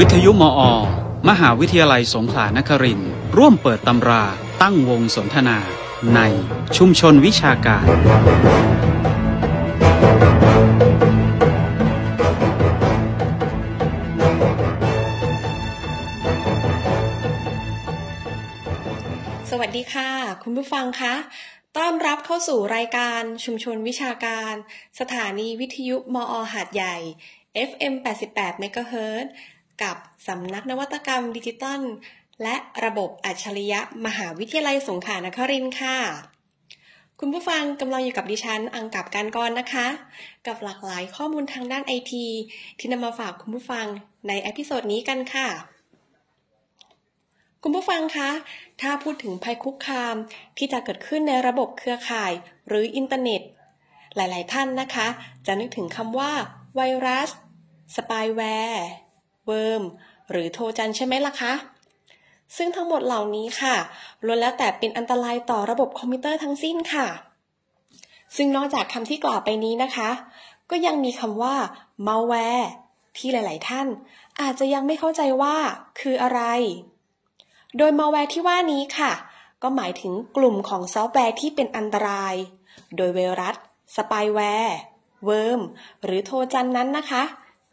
วิทยุมอ มหาวิทยาลัยสงขลานครินทร์ร่วมเปิดตำราตั้งวงสนทนาในชุมชนวิชาการ สวัสดีค่ะ คุณผู้ฟังคะต้อนรับเข้าสู่รายการชุมชนวิชาการ สถานีวิทยุมอหาดใหญ่ FM 88 MHz กับสำนักนวัตกรรมดิจิตอลและระบบอัจฉริยะมหาวิทยาลัยสงขลานครินทร์ค่ะ คุณผู้ฟังกำลังอยู่กับดิฉัน อังกับการกรนะคะ กับหลากหลายข้อมูลทางด้านไอทีที่นำมาฝากคุณผู้ฟังใน episode นี้กันค่ะ คุณผู้ฟังคะ ถ้าพูดถึงภัยคุกคามที่จะเกิดขึ้นในระบบเครือข่ายหรืออินเทอร์เน็ต หลาย ๆ ท่านนะคะ จะนึกถึงคำว่าไวรัส spyware worm หรือโทรจันใช่ไหมล่ะคะ ซึ่งทั้งหมดเหล่านี้ค่ะล้วนแล้วแต่เป็นอันตรายต่อระบบคอมพิวเตอร์ทั้งสิ้นค่ะ ซึ่งนอกจากคำที่กล่าวไปนี้นะคะ ก็ยังมีคำว่า malware ที่หลาย ๆ ท่าน อาจจะยังไม่เข้าใจว่าคืออะไร โดย malware ที่ว่านี้ค่ะ ก็หมายถึงกลุ่มของซอฟต์แวร์ที่เป็นอันตราย โดยไวรัส spyware worm หรือโทรจันนั้นนะคะ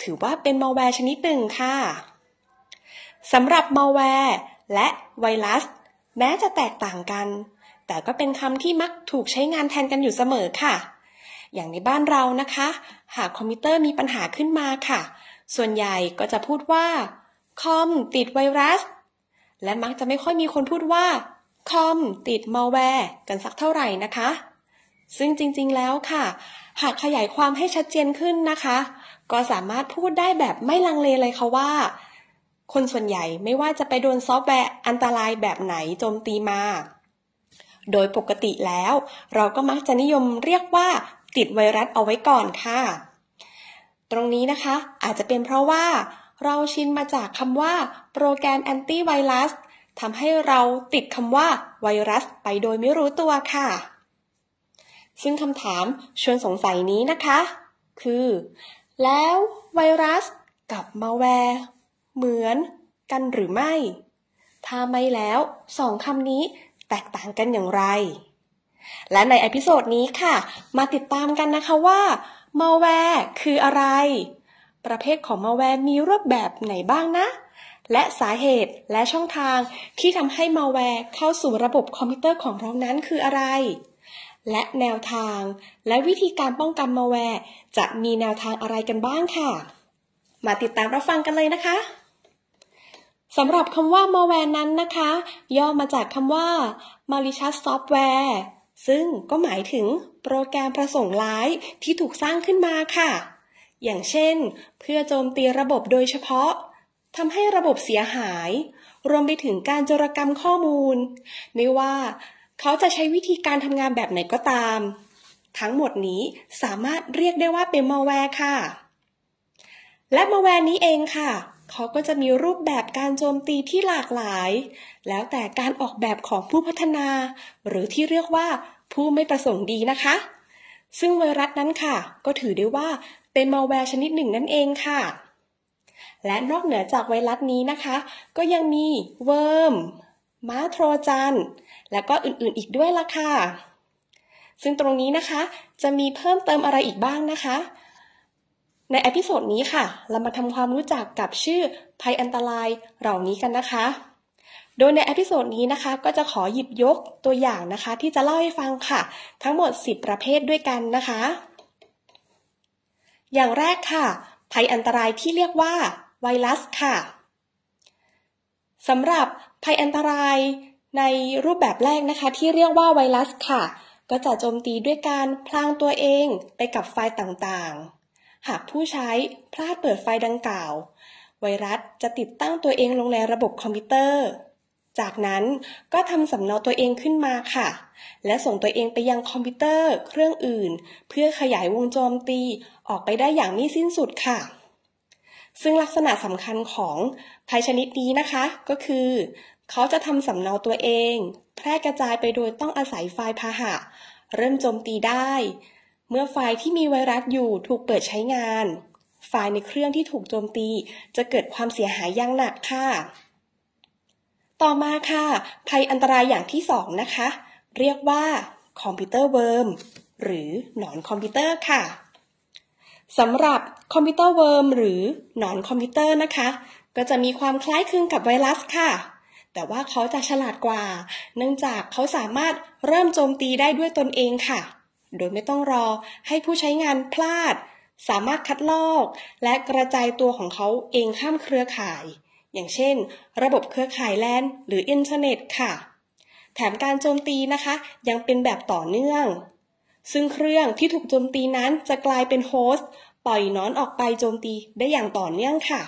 ถือว่าเป็น malware ชนิดหนึ่งค่ะสำหรับ malware และไวรัส แม้จะแตกต่างกัน แต่ก็เป็นคำที่มักถูกใช้งานแทนกันอยู่เสมอค่ะ อย่างในบ้านเรานะคะ หากคอมพิวเตอร์มีปัญหาขึ้นมาค่ะ ส่วนใหญ่ก็จะพูดว่า คอมติดไวรัส และมักจะไม่ค่อยมีคนพูดว่า คอมติดมัลแวร์กันสักเท่าไหร่นะคะ ซึ่งจริงๆแล้วค่ะ หากขยายความให้ชัดเจนขึ้นนะคะ ก็สามารถพูดได้แบบไม่ลังเลเลยค่ะว่า คนส่วนใหญ่ไม่ว่าจะไปโดนซอฟต์แวร์อันตรายแบบไหนโจมตีมา โดยปกติแล้ว เราก็มักจะนิยมเรียกว่า ติดไวรัสเอาไว้ก่อนค่ะ ตรงนี้นะคะอาจจะเป็นเพราะว่าเราชินมาจากคำว่าโปรแกรมแอนตี้ไวรัสทำให้เราติดคำว่าไวรัสไปโดยไม่รู้ตัวค่ะ ซึ่งคำถามชวนสงสัยนี้นะคะ คือ แล้วไวรัสกับมาแวร์เหมือนกันหรือไม่ ถ้าไม่แล้วสองคำนี้แตกต่างกันอย่างไร และใน episode นี้ค่ะ มาติดตามกันนะคะว่ามาแวร์คืออะไร ประเภทของมาแวร์มีรูปแบบไหนบ้างนะและสาเหตุและช่องทางที่ทำให้มาแวร์เข้าสู่ระบบคอมพิวเตอร์ของเรานั้นคืออะไร และแนวทาง และวิธีการป้องกันมาแวร์ จะมีแนวทางอะไรกันบ้างค่ะ มาติดตามรับฟังกันเลยนะคะสำหรับคำว่า malware นั้นนะคะ ย่อมาจากคำว่า malicious software ซึ่งก็หมายถึงโปรแกรมประสงค์ร้ายที่ถูกสร้างขึ้นมาค่ะ อย่างเช่น เพื่อโจมตีระบบโดยเฉพาะทำให้ระบบเสียหาย รวมไปถึงการโจรกรรมข้อมูล ไม่ว่า เขาจะใช้วิธีการทำงานแบบไหนก็ตาม ทั้งหมดนี้สามารถเรียกได้ว่าเป็นมาแวร์ค่ะ และมาแวร์นี้เองค่ะ เขาก็จะมีรูปแบบการโจมตีที่หลากหลาย แล้วแต่การออกแบบของผู้พัฒนา หรือที่เรียกว่าผู้ไม่ประสงค์ดีนะคะ ซึ่งไวรัสนั้นค่ะ ก็ถือได้ว่าเป็นมาแวร์ชนิดหนึ่งนั่นเองค่ะ และนอกเหนือจากไวรัสนี้นะคะ ก็ยังมี worm ม้าโทรจันและก็อื่นๆอีกด้วยล่ะค่ะ ซึ่งตรงนี้นะคะ จะมีเพิ่มเติมอะไรอีกบ้างนะคะ ใน episode นี้ค่ะ เรามาทำความรู้จักกับชื่อภัยอันตรายเหล่านี้กันนะคะ โดยใน episode นี้นะคะ ก็จะขอหยิบยกตัวอย่างนะคะ ที่จะเล่าให้ฟังค่ะ ทั้งหมด 10 ประเภทด้วยกันนะคะ อย่างแรกค่ะ ภัยอันตรายที่เรียกว่าไวรัสค่ะ สำหรับภัยอันตรายในรูปแบบแรกนะคะ ที่เรียกว่าไวรัสค่ะ ก็จะโจมตีด้วยการพรางตัวเองไปกับไฟล์ต่างๆ หากผู้ใช้พลาดเปิดไฟล์ดังกล่าว ไวรัสจะติดตั้งตัวเองลงในระบบคอมพิวเตอร์ จากนั้นก็ทำสำเนาตัวเองขึ้นมาค่ะ และส่งตัวเองไปยังคอมพิวเตอร์เครื่องอื่น เพื่อขยายวงโจมตีออกไปได้อย่างไม่สิ้นสุดค่ะ ซึ่งลักษณะสำคัญของภัยชนิดนี้นะคะ ก็คือ เขาจะทำสำเนาตัวเอง แพร่กระจายไปโดยต้องอาศัยไฟล์พาหะ เริ่มโจมตีได้ เมื่อไฟล์ที่มีไวรัสอยู่ถูกเปิดใช้งาน ไฟล์ในเครื่องที่ถูกโจมตี จะเกิดความเสียหายอย่างหนักค่ะ ต่อมาค่ะ ภัยอันตรายอย่างที่สองนะคะ เรียกว่า computer worm หรือหนอนคอมพิวเตอร์ค่ะ สำหรับ computer worm หรือหนอนคอมพิวเตอร์นะคะ ก็จะมีความคล้ายคลึงกับไวรัสค่ะ แต่ว่าเขาจะฉลาดกว่า เนื่องจากเขาสามารถเริ่มโจมตีได้ด้วยตนเองค่ะ โดยไม่ต้องรอให้ผู้ใช้งานพลาด สามารถคัดลอก และกระจายตัวของเขาเองข้ามเครือข่าย อย่างเช่น ระบบเครือข่ายแลนหรืออินเทอร์เน็ตค่ะ แถมการโจมตีนะคะ ยังเป็นแบบต่อเนื่อง ซึ่งเครื่องที่ถูกโจมตีนั้นจะกลายเป็น host ปล่อยหนอนออกไปโจมตีได้อย่างต่อเนื่องค่ะ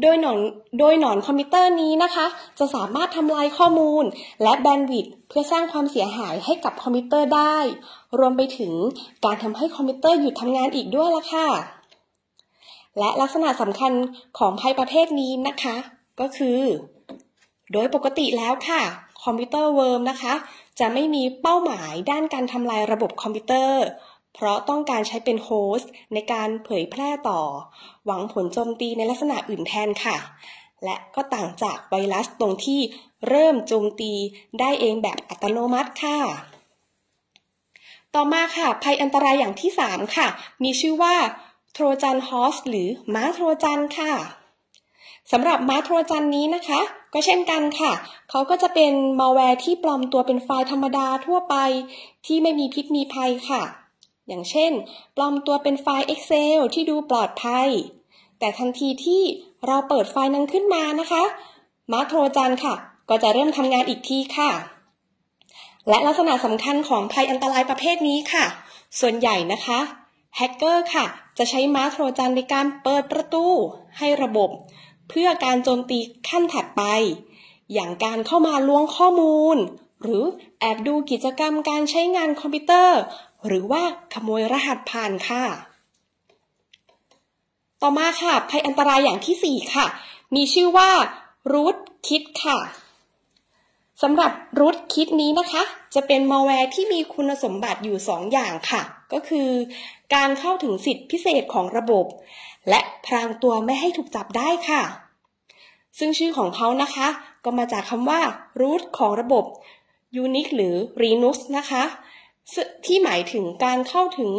โดยหนอนโดยหนอนคอมพิวเตอร์นี้นะคะ จะสามารถทำลายข้อมูล และ bandwidth เพื่อสร้างความเสียหายให้กับคอมพิวเตอร์ได้ รวมไปถึงการทำให้คอมพิวเตอร์หยุดทำงานอีกด้วยละค่ะ และลักษณะสำคัญของภัยประเภทนี้นะคะ ก็คือ โดยปกติแล้วค่ะ computer worm นะคะ จะไม่มีเป้าหมายด้านการทำลายระบบคอมพิวเตอร์ เพราะต้องการใช้เป็นโฮสต์ในการเผยแพร่ต่อ หวังผลโจมตีในลักษณะอื่นแทนค่ะ และก็ต่างจากไวรัสตรงที่เริ่มโจมตีได้เองแบบอัตโนมัติค่ะ ต่อมาค่ะ ภัยอันตรายอย่างที่ 3 ค่ะ มีชื่อว่าโทรจันฮอสหรือม้าโทรจันค่ะสำหรับม้าโทรจันนี้นะคะ ก็เช่นกันค่ะ เขาก็จะเป็นมาแวร์ที่ปลอมตัวเป็นไฟล์ธรรมดาทั่วไป ที่ไม่มีพิษมีภัยค่ะ อย่างเช่น ปลอมตัวเป็นไฟล์ Excel ที่ดูปลอดภัย แต่ทันทีที่เราเปิดไฟล์นั้นขึ้นมานะคะ มาร์โทรจันค่ะ ก็จะเริ่มทำงานอีกทีค่ะ และลักษณะสำคัญของภัยอันตรายประเภทนี้ค่ะ ส่วนใหญ่นะคะแฮกเกอร์ค่ะ จะใช้มาร์โทรจันในการเปิดประตูให้ระบบ เพื่อการโจมตีขั้นถัดไป อย่างการเข้ามาล้วงข้อมูล หรือแอบดูกิจกรรมการใช้งานคอมพิวเตอร์ หรือว่าขโมยรหัสผ่านค่ะ ต่อมาค่ะภัยอันตรายอย่างที่ 4 ค่ะ มีชื่อว่า root kit ค่ะสำหรับ root kit นี้นะคะ จะเป็นมาแวร์ที่มีคุณสมบัติอยู่ 2 อย่างค่ะ ก็คือการเข้าถึงสิทธิพิเศษของระบบ และพรางตัวไม่ให้ถูกจับได้ค่ะ ซึ่งชื่อของเขานะคะ ก็มาจากคำว่า root ของระบบ Unix หรือ Linux นะคะ ที่หมายถึงการเข้าถึง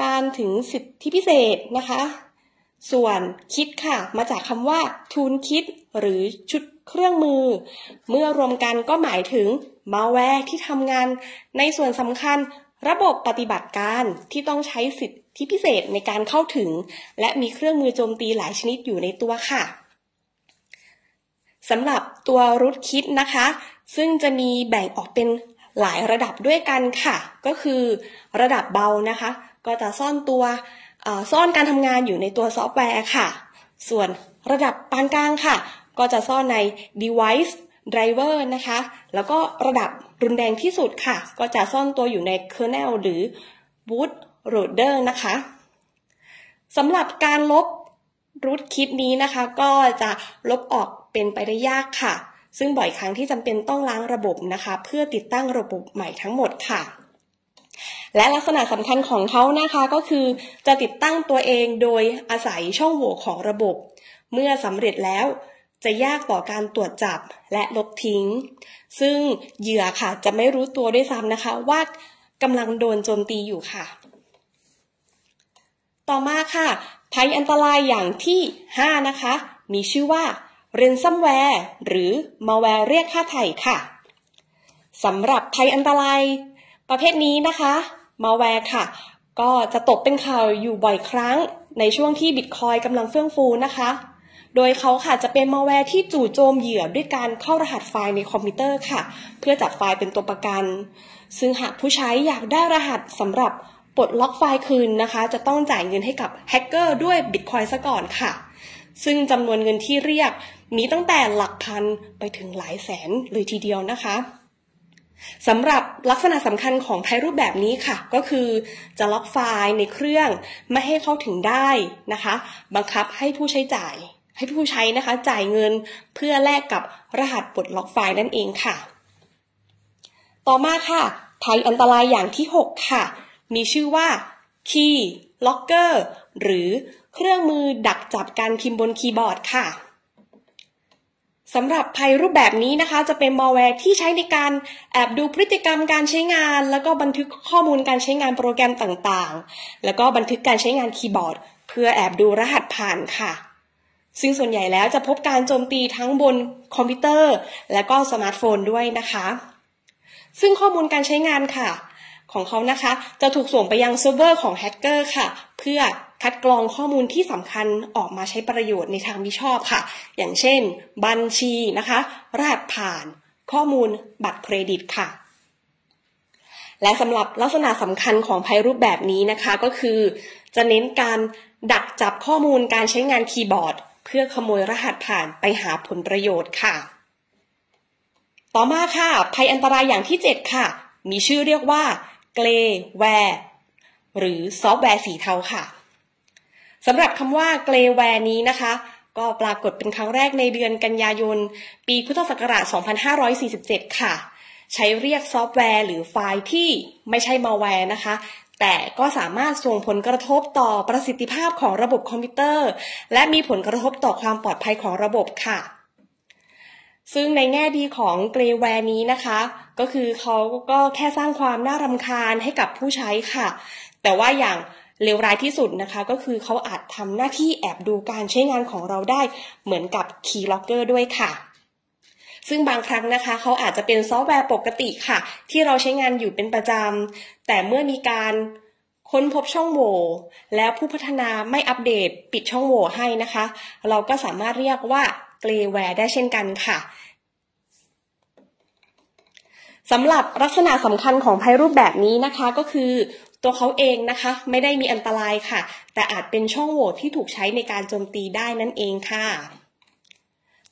การถึงสิทธิพิเศษนะคะ ส่วนคิดค่ะ มาจากคำว่า ทูนคิด หรือชุดเครื่องมือ เมื่อรวมกันก็หมายถึงมาแวร์ที่ทำงาน ในส่วนสำคัญระบบปฏิบัติการที่ต้องใช้สิทธิพิเศษในการเข้าถึง และมีเครื่องมือโจมตีหลายชนิดอยู่ในตัวค่ะ สำหรับตัว rootkit นะคะ ซึ่งจะมีแบ่งออกเป็นหลายระดับด้วยกันค่ะ ก็คือระดับเบานะคะ ก็จะซ่อนตัวซ่อนการทำงานอยู่ในตัวซอฟต์แวร์ค่ะ ส่วนระดับปานกลางค่ะ ก็จะซ่อนใน device driver นะคะ แล้วก็ระดับรุนแรงที่สุดค่ะ ก็จะซ่อนตัวอยู่ใน kernel หรือ boot loader นะคะสำหรับการลบ รูทคิดนี้นะคะ ก็จะลบออกเป็นไปได้ยากค่ะ ซึ่งบ่อยครั้งที่จำเป็นต้องล้างระบบนะคะ เพื่อติดตั้งระบบใหม่ทั้งหมดค่ะ และลักษณะสำคัญของเขานะคะก็คือ จะติดตั้งตัวเองโดยอาศัยช่องโหว่ของระบบ เมื่อสำเร็จแล้วจะยากต่อการตรวจจับและลบทิ้ง ซึ่งเหยื่อค่ะจะไม่รู้ตัวด้วยซ้ำนะคะ ว่ากำลังโดนโจมตีอยู่ค่ะ ต่อมาค่ะ ภัยอันตรายอย่างที่ 5 นะคะ มีชื่อว่า ransomware หรือมาแวร์เรียกค่าไถ่ค่ะสำหรับภัยอันตรายประเภทนี้นะคะมาแวร์ค่ะ ก็จะตกเป็นข่าวอยู่บ่อยครั้งในช่วงที่บิตคอยกำลังเฟื่องฟูนะคะ โดยเขาค่ะจะเป็นมาแวร์ที่จู่โจมเหยื่อด้วยการเข้ารหัสไฟล์ในคอมพิวเตอร์ค่ะ เพื่อจับไฟล์เป็นตัวประกัน ซึ่งหากผู้ใช้อยากได้รหัสสำหรับ ปลดล็อกไฟล์คืนนะคะ จะต้องจ่ายเงินให้กับแฮกเกอร์ด้วยบิตคอยซะก่อนค่ะ ซึ่งจำนวนเงินที่เรียกมีตั้งแต่หลักพันไปถึงหลายแสนเลยทีเดียวนะคะสำหรับลักษณะสำคัญของภัยรูปแบบนี้ค่ะ ก็คือจะล็อกไฟล์ในเครื่องไม่ให้เข้าถึงได้นะคะ บังคับให้ผู้ใช้จ่าย ให้ผู้ใช้นะคะ จ่ายเงินเพื่อแลกกับรหัสปลดล็อกไฟล์นั่นเองค่ะ ต่อมาค่ะภัยอันตรายอย่างที่ 6 ค่ะ มีชื่อว่า Key ล็อกเกอร์หรือเครื่องมือดักจับการพิมพ์บนคีย์บอร์ดค่ะสำหรับภัยรูปแบบนี้นะคะ จะเป็นมัลแวร์ที่ใช้ในการแอบดูพฤติกรรมการใช้งาน แล้วก็บันทึกข้อมูลการใช้งานโปรแกรมต่างๆ แล้วก็บันทึกการใช้งานคีย์บอร์ด เพื่อแอบดูรหัสผ่านค่ะ ซึ่งส่วนใหญ่แล้วจะพบการโจมตีทั้งบนคอมพิวเตอร์ และก็สมาร์ทโฟนด้วยนะคะ ซึ่งข้อมูลการใช้งานค่ะ ของเขานะคะ จะถูกส่งไปยังเซิร์ฟเวอร์ของแฮกเกอร์ค่ะ เพื่อคัดกรองข้อมูลที่สำคัญออกมาใช้ประโยชน์ในทางมิชอบค่ะ อย่างเช่น บัญชีนะคะรหัสผ่าน ข้อมูลบัตรเครดิตค่ะ และสำหรับลักษณะสำคัญของภัยรูปแบบนี้นะคะ ก็คือ จะเน้นการดักจับข้อมูลการใช้งานคีย์บอร์ด เพื่อขโมยรหัสผ่านไปหาผลประโยชน์ค่ะ ต่อมาค่ะ ภัยอันตรายอย่างที่ 7 ค่ะ มีชื่อเรียกว่า grayware หรือซอฟต์แวร์สีเทาค่ะสำหรับคำว่า grayware นี้นะคะ ก็ปรากฏเป็นครั้งแรกในเดือนกันยายน ปีพุทธศักราช 2547 ค่ะ ใช้เรียกซอฟต์แวร์หรือไฟล์ที่ไม่ใช่มาแวร์นะคะ แต่ก็สามารถส่งผลกระทบต่อประสิทธิภาพของระบบคอมพิวเตอร์ และมีผลกระทบต่อความปลอดภัยของระบบค่ะ ซึ่งในแง่ดีของ grayware นี้นะคะ ก็คือเขาก็แค่สร้างความน่ารำคาญให้กับผู้ใช้ค่ะ แต่ว่าอย่างเลวร้ายที่สุดนะคะ ก็คือเขาอาจทำหน้าที่แอบดูการใช้งานของเราได้เหมือนกับ Keylogger ด้วยค่ะ ซึ่งบางครั้งนะคะ เขาอาจจะเป็นซอฟต์แวร์ปกติค่ะ ที่เราใช้งานอยู่เป็นประจำ แต่เมื่อมีการค้นพบช่องโหว่แล้วผู้พัฒนาไม่อัปเดตปิดช่องโหว่ให้นะคะ เราก็สามารถเรียกว่า grayware ได้เช่นกันค่ะสำหรับลักษณะสำคัญของภัยรูปแบบนี้นะคะก็คือตัวเขาเองนะคะ ไม่ได้มีอันตรายค่ะ แต่อาจเป็นช่องโหว่ที่ถูกใช้ในการโจมตีได้นั่นเองค่ะ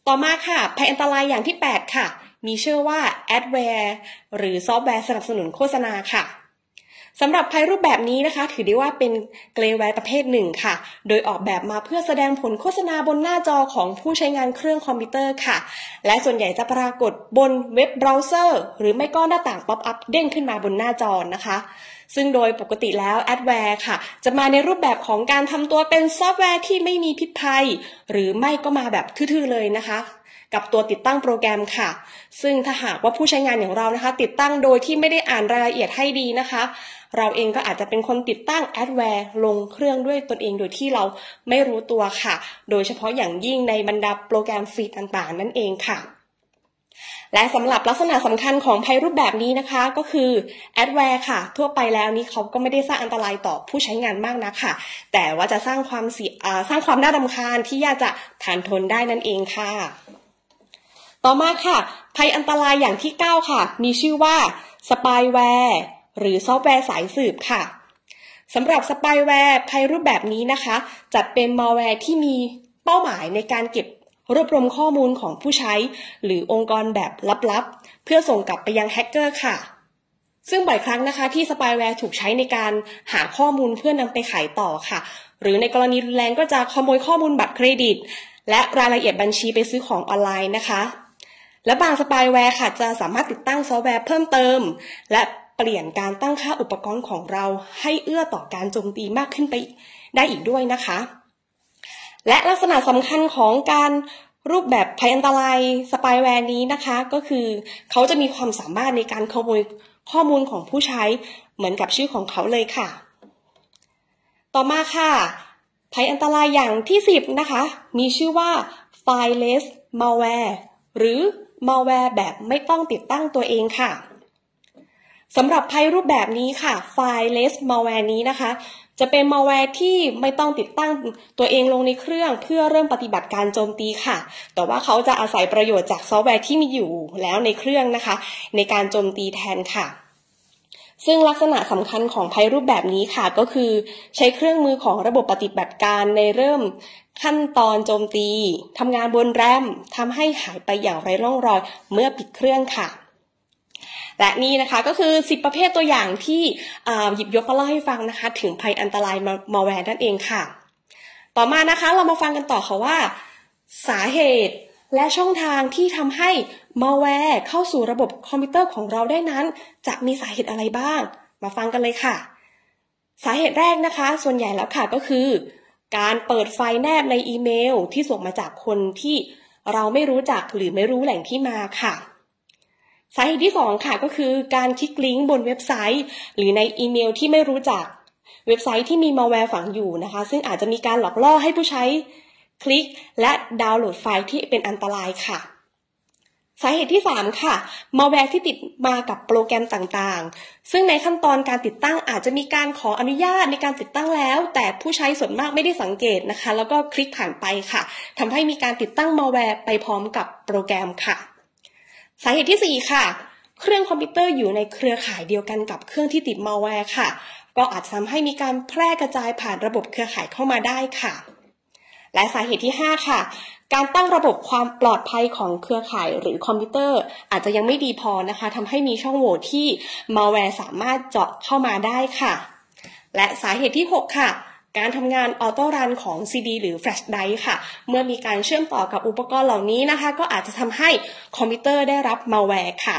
ต่อมาค่ะภัยอันตรายอย่างที่ 8 ค่ะ มีชื่อว่า adware หรือซอฟต์แวร์สนับสนุนโฆษณาค่ะ สำหรับภัยรูปแบบนี้นะคะ ถือได้ว่าเป็น grayware ประเภทหนึ่งค่ะ โดยออกแบบมาเพื่อแสดงผลโฆษณาบนหน้าจอของผู้ใช้งานเครื่องคอมพิวเตอร์ค่ะ และส่วนใหญ่จะปรากฏบนเว็บเบราว์เซอร์หรือไม่ก็หน้าต่างป๊อปอัพเด้งขึ้นมาบนหน้าจอนะคะ ซึ่งโดยปกติแล้วแอดแวร์ค่ะ จะมาในรูปแบบของการทำตัวเป็นซอฟต์แวร์ที่ไม่มีพิษภัย หรือไม่ก็มาแบบทื่อๆเลยนะคะกับตัวติดตั้งโปรแกรมค่ะ ซึ่งถ้าหากว่าผู้ใช้งานอย่างเรานะคะ ติดตั้งโดยที่ไม่ได้อ่านรายละเอียดให้ดีนะคะ เราเองก็อาจจะเป็นคนติดตั้งแอดแวร์ลงเครื่องด้วยตนเองโดยที่เราไม่รู้ตัวค่ะ โดยเฉพาะอย่างยิ่งในบรรดาโปรแกรมฟรีต่างๆ นั่นเองค่ะและสำหรับลักษณะสำคัญของภัยรูปแบบนี้นะคะ ก็คือแอดแวร์ค่ะ ทั่วไปแล้วนี้เขาก็ไม่ได้สร้างอันตรายต่อผู้ใช้งานมากนะค่ะ แต่ว่าจะสร้างความเสียสร้างความน่ารำคาญที่ยากจะทานทนได้นั่นเองค่ะ ต่อมาค่ะ ภัยอันตรายอย่างที่ 9 ค่ะ มีชื่อว่าสปายแวร์ หรือซอฟต์แวร์สายสืบค่ะสำหรับสปายแวร์ภัยรูปแบบนี้นะคะ จัดเป็นมัลแวร์ที่มีเป้าหมายในการเก็บรวบรวมข้อมูลของผู้ใช้ หรือองค์กรแบบลับๆ เพื่อส่งกลับไปยังแฮกเกอร์ค่ะ ซึ่งบ่อยครั้งนะคะที่สปายแวร์ถูกใช้ในการหาข้อมูลเพื่อนำไปขายต่อค่ะ หรือในกรณีรุนแรงก็จะขโมยข้อมูลบัตรเครดิต และรายละเอียดบัญชีไปซื้อของออนไลน์นะคะ และบางสปายแวร์ค่ะจะสามารถติดตั้งซอฟต์แวร์เพิ่มเติม และ เปลี่ยนการตั้งค่าอุปกรณ์ของเราให้เอื้อต่อการโจมตีมากขึ้นไปได้อีกด้วยนะคะ และลักษณะสำคัญของการรูปแบบภัยอันตรายสปายแวร์นี้นะคะ ก็คือเขาจะมีความสามารถในการขโมยข้อมูลของผู้ใช้เหมือนกับชื่อของเขาเลยค่ะ ต่อมาค่ะภัยอันตรายอย่างที่ 10 นะคะ มีชื่อว่า fileless malware หรือ malware แบบไม่ต้องติดตั้งตัวเองค่ะ สำหรับภัยรูปแบบนี้ค่ะ fileless malware นี้นะคะ จะเป็น malware ที่ไม่ต้องติดตั้งตัวเองลงในเครื่องเพื่อเริ่มปฏิบัติการโจมตีค่ะ แต่ว่าเขาจะอาศัยประโยชน์จากซอฟต์แวร์ที่มีอยู่แล้วในเครื่องนะคะ ในการโจมตีแทนค่ะซึ่งลักษณะสำคัญของภัยรูปแบบนี้ค่ะ ก็คือใช้เครื่องมือของระบบปฏิบัติการในเริ่มขั้นตอนโจมตีทำงานบนแรมทำให้หายไปอย่างไร้ร่องรอยเมื่อปิดเครื่องค่ะ และนี่นะคะก็คือ 10 ประเภทตัวอย่างที่หยิบยกมาเล่าให้ฟังนะคะ ถึงภัยอันตรายมัลแวร์นั่นเองค่ะ ต่อมานะคะเรามาฟังกันต่อค่ะว่า สาเหตุและช่องทางที่ทำให้มัลแวร์เข้าสู่ระบบคอมพิวเตอร์ของเราได้นั้น จะมีสาเหตุอะไรบ้าง มาฟังกันเลยค่ะ สาเหตุแรกนะคะ ส่วนใหญ่แล้วค่ะก็คือ การเปิดไฟล์แนบในอีเมล ที่ส่งมาจากคนที่เราไม่รู้จักหรือไม่รู้แหล่งที่มาค่ะ สาเหตุที่ 2 ค่ะก็คือการคลิกลิงก์บนเว็บไซต์ หรือในอีเมลที่ไม่รู้จักเว็บไซต์ที่มีมัลแวร์ฝังอยู่นะคะ ซึ่งอาจจะมีการหลอกล่อให้ผู้ใช้คลิก และดาวน์โหลดไฟล์ที่เป็นอันตรายค่ะ สาเหตุที่ 3 ค่ะมัลแวร์ที่ติดมากับโปรแกรมต่างๆ ซึ่งในขั้นตอนการติดตั้งอาจจะมีการขออนุญาตในการติดตั้งแล้ว แต่ผู้ใช้ส่วนมากไม่ได้สังเกตนะคะ แล้วก็คลิกผ่านไปค่ะทำให้มีการติดตั้งมัลแวร์ไปพร้อมกับโปรแกรมค่ะ สาเหตุที่ 4 ค่ะ เครื่องคอมพิวเตอร์อยู่ในเครือข่ายเดียวกันกับเครื่องที่ติดมัลแวร์ค่ะ ก็อาจทำให้มีการแพร่กระจายผ่านระบบเครือข่ายเข้ามาได้ค่ะ และสาเหตุที่ 5 ค่ะ การตั้งระบบความปลอดภัยของเครือข่ายหรือคอมพิวเตอร์ อาจจะยังไม่ดีพอนะคะทำให้มีช่องโหว่ที่มัลแวร์สามารถเจาะเข้ามาได้ค่ะ และสาเหตุที่ 6 ค่ะ การทำงาน autorun ของ CD หรือ Flash Drive ค่ะ เมื่อมีการเชื่อมต่อกับอุปกรณ์เหล่านี้นะคะ ก็อาจจะทำให้คอมพิวเตอร์ได้รับมัลแวร์ค่ะ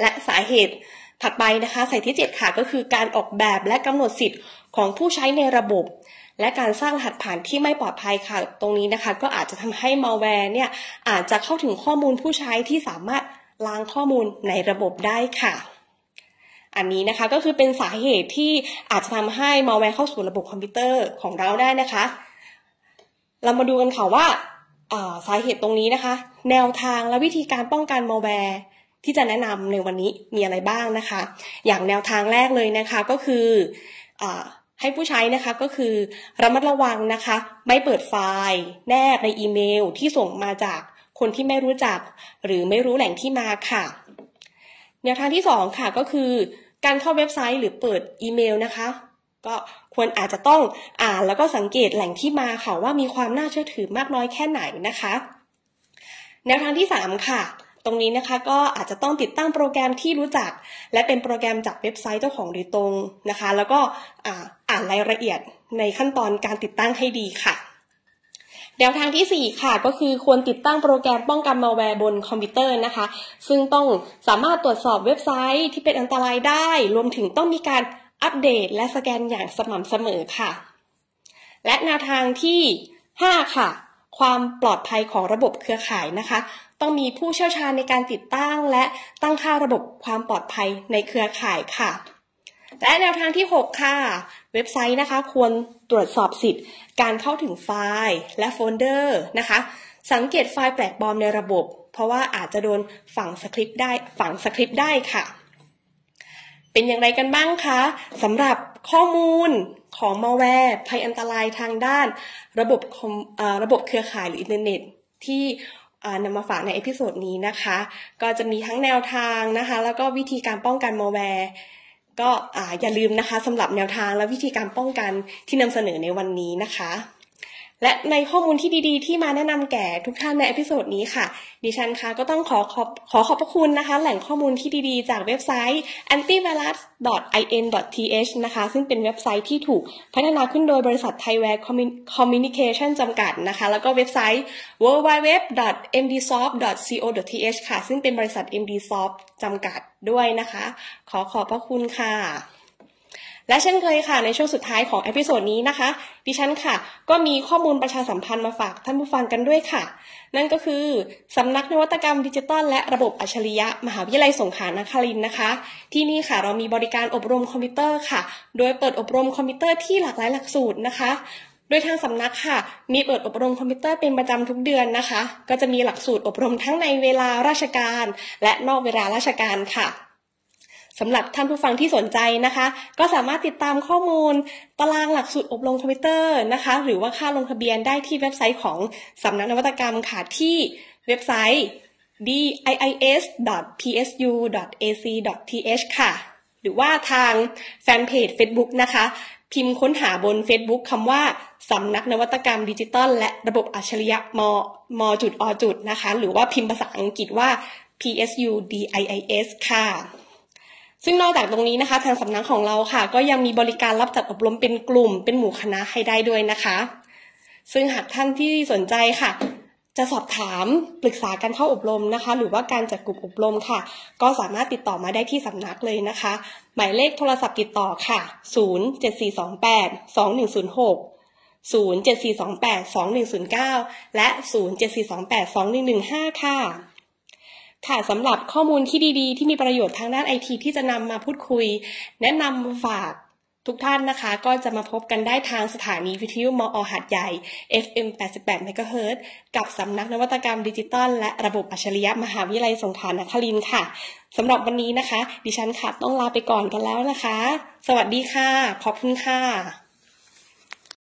และสาเหตุถัดไปนะคะสาเหตุที่ 7 ค่ะก็คือการออกแบบและกำหนดสิทธิ์ของผู้ใช้ในระบบ และการสร้างรหัสผ่านที่ไม่ปลอดภัยค่ะ ตรงนี้นะคะ ก็อาจจะทำให้มัลแวร์เนี่ยอาจจะเข้าถึงข้อมูลผู้ใช้ที่สามารถล้างข้อมูลในระบบได้ค่ะ อันนี้นะคะก็คือเป็นสาเหตุที่อาจจะทำให้มาแวร์เข้าสู่ระบบคอมพิวเตอร์ของเราได้นะคะ เรามาดูกันค่ะว่าสาเหตุตรงนี้นะคะ แนวทางและวิธีการป้องกันมาแวร์ที่จะแนะนำในวันนี้มีอะไรบ้างนะคะ อย่างแนวทางแรกเลยนะคะก็คืออให้ผู้ใช้นะคะก็คือระมัดระวังนะคะ ไม่เปิดไฟล์ แนบในอีเมลที่ส่งมาจากคนที่ไม่รู้จัก หรือไม่รู้แหล่งที่มาค่ะ แนวทางที่ 2 ค่ะก็คือ การเข้าเว็บไซต์หรือเปิดอีเมลนะคะ ก็ควรอาจจะต้องอ่านแล้วก็สังเกตแหล่งที่มาค่ะว่ามีความน่าเชื่อถือมากน้อยแค่ไหนนะคะ แนวทางที่ 3 ค่ะตรงนี้นะคะก็อาจจะต้องติดตั้งโปรแกรมที่รู้จัก และเป็นโปรแกรมจากเว็บไซต์เจ้าของโดยตรงนะคะ แล้วก็อ่านรายละเอียดในขั้นตอนการติดตั้งให้ดีค่ะ แนวทางที่ 4 ค่ะ ก็คือควรติดตั้งโปรแกรมป้องกันมัลแวร์บนคอมพิวเตอร์นะคะ ซึ่งต้องสามารถตรวจสอบเว็บไซต์ที่เป็นอันตรายได้ รวมถึงต้องมีการอัปเดตและสแกนอย่างสม่ำเสมอค่ะ และแนวทางที่ 5 ค่ะ ความปลอดภัยของระบบเครือข่ายนะคะ ต้องมีผู้เชี่ยวชาญในการติดตั้ง และตั้งค่าระบบความปลอดภัยในเครือข่ายค่ะและแนวทางที่ 6 ค่ะ เว็บไซต์นะคะ ควรตรวจสอบสิทธิ์ การเข้าถึงไฟล์และโฟลเดอร์นะคะ สังเกตไฟล์แปลกปลอมในระบบ เพราะว่าอาจจะโดนฝังสคริปต์ได้ฝังสคริปต์ได้ค่ะ เป็นอย่างไรกันบ้างคะสำหรับข้อมูลของมัลแวร์ภัยอันตรายทางด้านระบบระบบเครือข่ายหรืออินเทอร์เน็ตที่นำมาฝากใน episode นี้นะคะ ก็จะมีทั้งแนวทางนะคะ แล้วก็วิธีการป้องกันมัลแวร์ ก็อย่าลืมนะคะสำหรับแนวทางและวิธีการป้องกันที่นำเสนอในวันนี้นะคะ และในข้อมูลที่ดีๆ ที่มาแนะนำแก่ทุกท่านใน episode นี้ค่ะ ดิฉันคะก็ต้องขอขอบขอขอบพระคุณนะคะ แหล่งข้อมูลที่ดีๆ จากเว็บไซต์ antivirus.in.th นะคะ ซึ่งเป็นเว็บไซต์ที่ถูกพัฒนาขึ้นโดยบริษัทไทยแวร์คอมมิวนิเคชันจำกัดนะคะ แล้วก็เว็บไซต์ www.mdsoft.co.th ค่ะ ซึ่งเป็นบริษัท mdsoft จำกัดด้วยนะคะ ขอขอบพระคุณค่ะ และเช่นเคยค่ะในช่วงสุดท้ายของ episode นี้นะคะ ดิฉันค่ะ ก็มีข้อมูลประชาสัมพันธ์มาฝากท่านผู้ฟังกันด้วยค่ะ นั่นก็คือสำนักนวัตกรรมดิจิทัลและระบบอัจฉริยะ มหาวิทยาลัยสงขลานครินทร์นะคะ ที่นี่ค่ะเรามีบริการอบรมคอมพิวเตอร์ค่ะ โดยเปิดอบรมคอมพิวเตอร์ที่หลากหลายหลักสูตรนะคะโดยทางสำนักค่ะ มีเปิดอบรมคอมพิวเตอร์เป็นประจำทุกเดือนนะคะ ก็จะมีหลักสูตรอบรมทั้งในเวลาราชการ และนอกเวลาราชการค่ะ สำหรับท่านผู้ฟังที่สนใจนะคะ ก็สามารถติดตามข้อมูล ตารางหลักสูตรอบรมคอมพิวเตอร์นะคะ หรือว่าค่าลงทะเบียนได้ที่เว็บไซต์ของสำนักนวัตกรรมค่ะที่เว็บไซต์ diis.psu.ac.th ค่ะ หรือว่าทางแฟนเพจ Facebook นะคะ พิมพ์ค้นหาบน Facebook คำว่าสำนักนวัตกรรมดิจิตอลและระบบอัจฉริยะมมจุดอจุดนะคะ หรือว่าพิมพ์ภาษาอังกฤษว่า PSU DIIS ค่ะ ซึ่งนอกจากตรงนี้นะคะทางสำนักของเราค่ะ ก็ยังมีบริการรับจัดอบรมเป็นกลุ่ม เป็นหมู่คณะให้ได้ด้วยนะคะ ซึ่งหากท่านที่สนใจค่ะ จะสอบถามปรึกษาการเข้าอบรมนะคะ หรือว่าการจัดกลุ่มอบรมค่ะ ก็สามารถติดต่อมาได้ที่สำนักเลยนะคะ หมายเลขโทรศัพท์ติดต่อค่ะ 07428 2106 07428 2109 และ 07428 2115 ค่ะ ค่ะสำหรับข้อมูลที่ดีๆ ที่มีประโยชน์ทางด้านไอทีที่จะนำมาพูดคุย แนะนำฝากทุกท่านนะคะ ก็จะมาพบกันได้ทางสถานีวิทยุมอหัดใหญ่ FM 88 MHz กับสำนักนวัตกรรมดิจิตอลและระบบอัจฉริยะมหาวิทยาลัยสงขลานครินทร์ค่ะสำหรับวันนี้นะคะ ดิฉันค่ะต้องลาไปก่อนกันแล้วนะคะ สวัสดีค่ะ ขอบคุณค่ะ